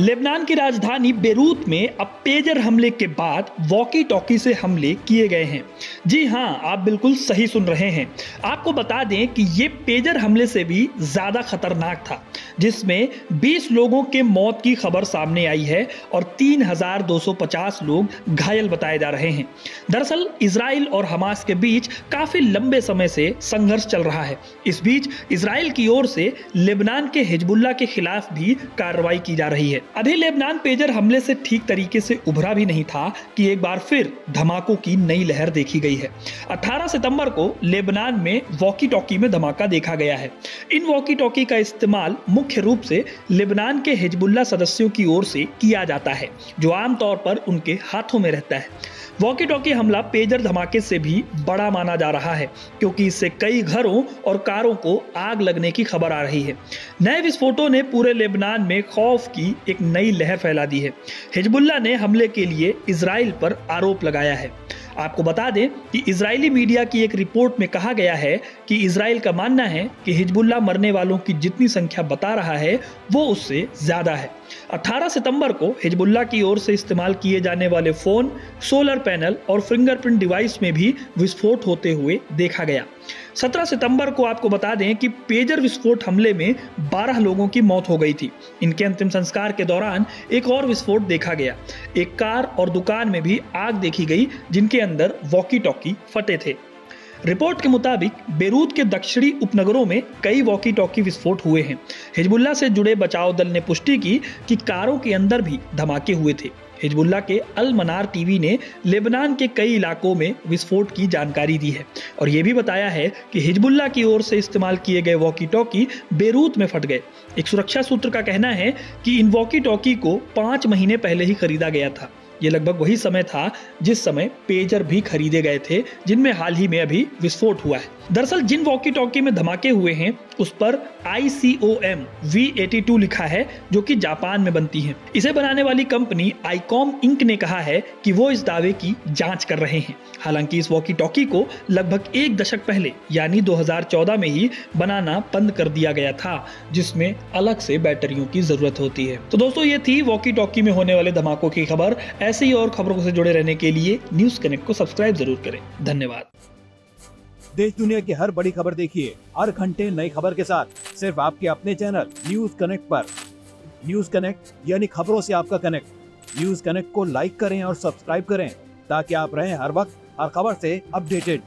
Lebanon की राजधानी Beirut में अब पेजर हमले के बाद वॉकी टॉकी से हमले किए गए हैं। जी हाँ आप बिल्कुल सही सुन रहे हैं। आपको बता दें कि ये पेजर हमले से भी ज़्यादा खतरनाक था जिसमें 20 लोगों के मौत की खबर सामने आई है और 3,250 लोग घायल बताए जा रहे हैं। दरअसल इसराइल और हमास के बीच काफ़ी लंबे समय से संघर्ष चल रहा है। इस बीच इसराइल की ओर से लेबनान के हिजबुल्ला के खिलाफ भी कार्रवाई की जा रही है। अभी लेबनान पेजर हमले से ठीक तरीके से उभरा भी नहीं था कि एक बार फिर धमाकों की नई लहर देखी गई है। 18 सितंबर को लेबनान में वॉकी टॉकी में धमाका देखा गया है। इन वॉकी टॉकी का इस्तेमाल मुख्य रूप से लेबनान के हिजबुल्ला सदस्यों की ओर से किया जाता है, जो आमतौर पर उनके हाथों में रहता है। वॉकी टॉकी हमला पेजर धमाके से भी बड़ा माना जा रहा है, क्योंकि इससे कई घरों और कारों को आग लगने की खबर आ रही है। नए विस्फोटों ने पूरे लेबनान में खौफ की नई लहर फैला दी है। हिजबुल्ला ने हमले के लिए इसराइल पर आरोप लगाया है। आपको बता दें कि इजरायली मीडिया की एक रिपोर्ट में कहा गया है कि इसराइल का मानना है कि हिजबुल्ला मरने वालों की जितनी संख्या बता रहा है, वो उससे ज़्यादा है। 18 सितंबर को हिजबुल्ला की ओर से इस्तेमाल किए जाने वाले फ़ोन, सोलर पैनल और फिंगरप्रिंट डिवाइस में भी विस्फोट होते हुए देखा गया। 17 सितंबर को आपको बता दें कि पेजर विस्फोट हमले में 12 लोगों की मौत हो गई थी। इनके अंतिम संस्कार के दौरान एक और विस्फोट देखा गया। एक कार और दुकान में भी आग देखी गई, जिनके अंदर वॉकी टॉकी फटे थे। रिपोर्ट के मुताबिक, बेरूत के दक्षिणी उपनगरों में कई वॉकी टॉकी विस्फोट हुए हैं। हिजबुल्ला से जुड़े बचाव दल ने पुष्टि की कि कारों के अंदर भी धमाके हुए थे। हिजबुल्ला के अल मनार टीवी ने लेबनान के कई इलाकों में विस्फोट की जानकारी दी है और ये भी बताया है कि हिजबुल्ला की ओर से इस्तेमाल किए गए वॉकी टॉकी बेरूत में फट गए। एक सुरक्षा सूत्र का कहना है कि इन वॉकी टॉकी को पाँच महीने पहले ही खरीदा गया था। ये लगभग वही समय था जिस समय पेजर भी खरीदे गए थे, जिनमें हाल ही में अभी विस्फोट हुआ है। दरअसल जिन वॉकी टॉकी में धमाके हुए हैं, उस पर I C O M V eighty two लिखा है, जो कि जापान में बनती है। इसे बनाने वाली कंपनी आईकॉम इंक ने कहा है कि वो इस दावे की जाँच कर रहे हैं। हालाँकि इस वॉकी टॉकी को लगभग एक दशक पहले, यानी 2014 में ही बनाना बंद कर दिया गया था, जिसमें अलग से बैटरियों की ज़रूरत होती है। तो दोस्तों, ये थी वॉकी टॉकी में होने वाले धमाकों की खबर। ऐसे ही और खबरों से जुड़े रहने के लिए न्यूज़ कनेक्ट को सब्सक्राइब ज़रूर करें। धन्यवाद। देश दुनिया की हर बड़ी खबर देखिए, हर घंटे नई खबर के साथ। सिर्फ़ आपके अपने चैनल न्यूज़ कनेक्ट पर। न्यूज़ कनेक्ट यानी खबरों से आपका कनेक्ट न्यूज़ कनेक्ट को लाइक करें और सब्सक्राइब करें, ताकि आप रहें हर वक्त, हर खबर से अपडेटेड